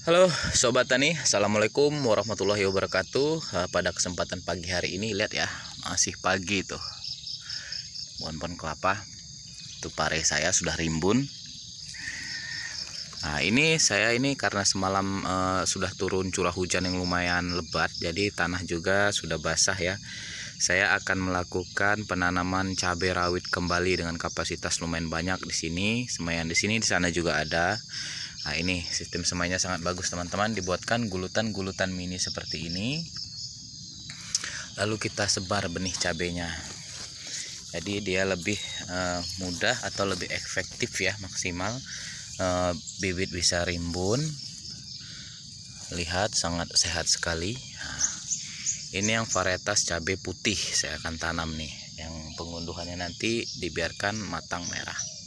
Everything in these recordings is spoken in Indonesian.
Halo Sobat Tani, Assalamualaikum warahmatullahi wabarakatuh. Eh, Pada kesempatan pagi hari ini, lihat ya Masih pagi tuh. Pohon-pohon kelapa. Itu pare saya sudah rimbun. Nah ini saya ini karena semalam eh, sudah turun curah hujan yang lumayan lebat Jadi tanah juga sudah basah ya. Saya akan melakukan penanaman cabai rawit kembali dengan kapasitas lumayan banyak di sini. Semayan di sini, di sana juga ada Nah ini sistem semainya sangat bagus teman-teman. Dibuatkan gulutan-gulutan mini seperti ini. Lalu kita sebar benih cabenya. Jadi dia lebih eh, mudah atau lebih efektif ya maksimal. Eh, Bibit bisa rimbun. Lihat sangat sehat sekali. Nah, Ini yang varietas cabai putih saya akan tanam nih. Yang pengunduhannya nanti dibiarkan matang merah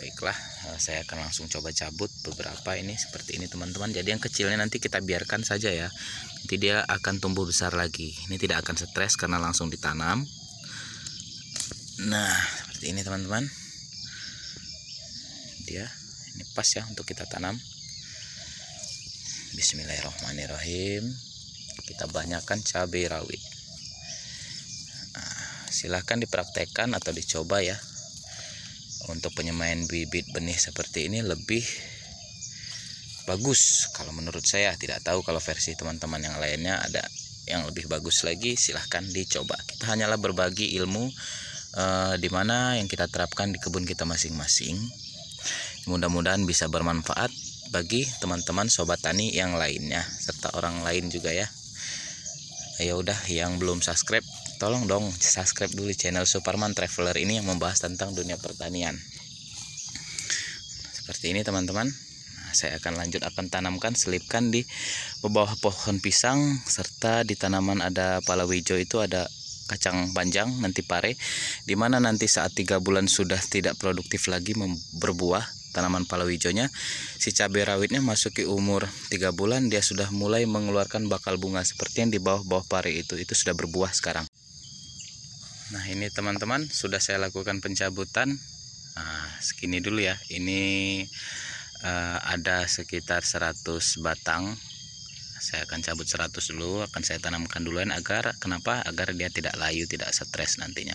baiklah eh, saya akan langsung coba cabut beberapa ini seperti ini teman-teman. Jadi yang kecilnya nanti kita biarkan saja ya. Nanti dia akan tumbuh besar lagi. Ini tidak akan stres karena langsung ditanam. Nah seperti ini teman-teman. Dia ini pas ya untuk kita tanam. Bismillahirrahmanirrahim. Kita banyakkan cabai rawit. Nah, silahkan dipraktekkan atau dicoba ya untuk penyemaian bibit benih seperti ini lebih bagus. Kalau menurut saya tidak tahu kalau versi teman-teman yang lainnya ada yang lebih bagus lagi silahkan dicoba. Kita hanyalah berbagi ilmu eh, di mana yang kita terapkan di kebun kita masing-masing. Mudah-mudahan bisa bermanfaat bagi teman-teman sobat tani yang lainnya serta orang lain juga ya ya udah yang belum subscribe tolong dong subscribe dulu channel Superman Traveler ini yang membahas tentang dunia pertanian. Seperti ini teman-teman. Nah, saya akan lanjut. Akan tanamkan selipkan di bawah pohon pisang serta di tanaman ada palawija itu ada kacang panjang nanti pare di mana nanti saat tiga bulan sudah tidak produktif lagi berbuah tanaman palawijonya si cabai rawitnya masuki umur tiga bulan dia sudah mulai mengeluarkan bakal bunga seperti yang di bawah-bawah pare itu. Itu sudah berbuah sekarang. Nah ini teman-teman sudah saya lakukan pencabutan. Nah, segini dulu ya. Ini uh, ada sekitar 100 batang saya akan cabut 100 dulu akan saya tanamkan duluan agar kenapa? Agar dia tidak layu tidak stres nantinya.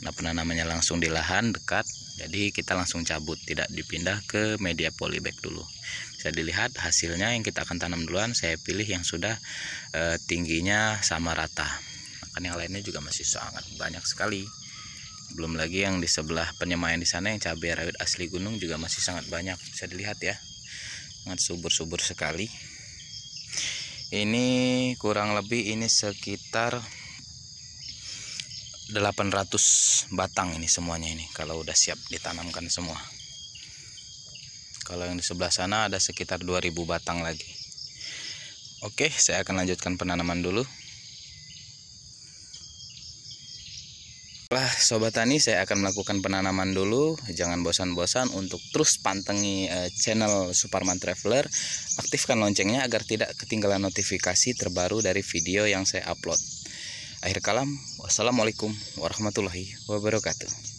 Nah penanamannya langsung di lahan dekat jadi kita langsung cabut tidak dipindah ke media polybag dulu. Bisa dilihat hasilnya yang kita akan tanam duluan saya pilih yang sudah e, tingginya sama rata. Akan yang lainnya juga masih sangat banyak sekali. Belum lagi yang di sebelah penyemaian di sana yang cabai rawit asli gunung juga masih sangat banyak. Bisa dilihat ya sangat subur-subur sekali ini kurang lebih ini sekitar 800 batang ini semuanya ini kalau udah siap ditanamkan semua. Kalau yang di sebelah sana ada sekitar 2000 batang lagi. Oke saya akan lanjutkan penanaman dulu Setelah sobat tani saya akan melakukan penanaman dulu. Jangan bosan-bosan untuk terus pantengi uh, channel Superman Traveler. Aktifkan loncengnya agar tidak ketinggalan notifikasi terbaru dari video yang saya upload. Akhir kalam wassalamualaikum warahmatullahi wabarakatuh